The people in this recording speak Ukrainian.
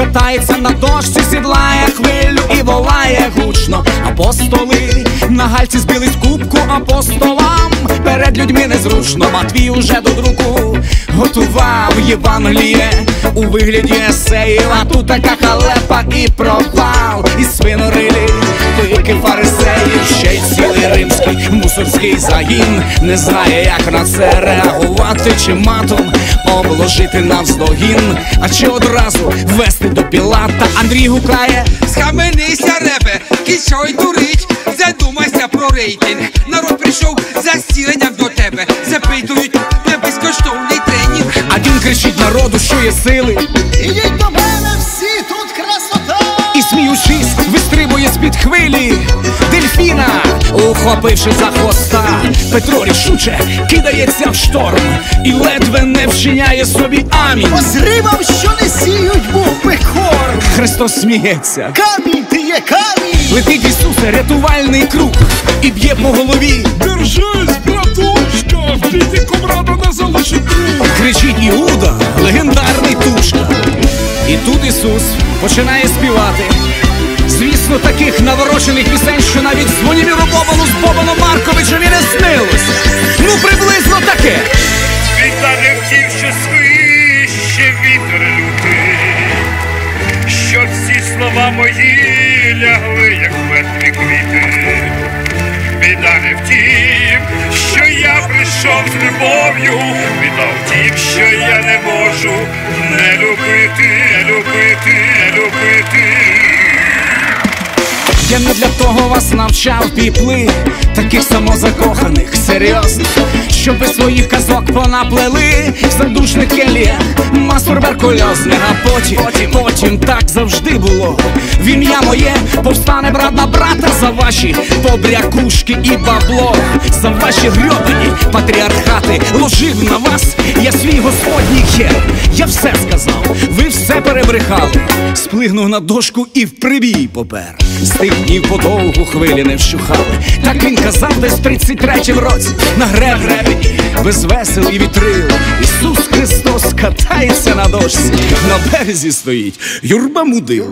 катається на дошці, сідлає хвилю і волає гучно. Апостоли на гальці збились кубку апостолам. Перед людьми незручно, Матвій уже до друку готував Євангеліє у вигляді есеїв, тут така халепа і пропал, мусорський загін не знає, як на це реагувати, чи матом обложити навздогін, а чи одразу вести до Пілата. Андрій гукає, Схаменися, репе, кішой дурить, задумайся про рейтинг. Народ прийшов за зціленням до тебе. Запитують де безкоштовний тренінг. а він кричить народу, що є сили. Ідіть до мене всі, тут красота! І сміючись, вистрибує з-під хвилі Дельфіна, ухопивши за хвоста, Петро рішуче кидається в шторм і ледве не вчиняє собі амінь. Вам, що не сіють був корм! Христос сміється. Камінь ти є камінь! Летить Ісусе, рятувальний круг і б'є по голові. Держись, братушка, в біді комрада не залишить друг. Кричить Іуда, легендарний тушка. І тут Ісус починає співати. Звісно, таких наворочених пісень, що навіть Звоніміру мої лягли, як мертві квіти. Біда не втім, що я прийшов з любов'ю, біда тім, що я не можу не любити, не любити, не любити. Я не для того вас навчав піпли, таких самозакоханих, серйозно, щоб ви своїх казок понаплели задушних келіях, мас туберкульозних, а потім, потім, потім так завжди було. В ім'я моє повстане брат на брата за ваші побрякушки і бабло, за ваші грьобані патріархати ложив на вас, я свій господній хер. Я все сказав, ви все перебрехали. Сплигнув на дошку і в прибій попер. З днів подовгу хвилі не вщухали. Так він казав десь в 33-м році на гребені, без весел і вітрил. Ісус Христос катається на дошці, на березі стоїть юрба мудил.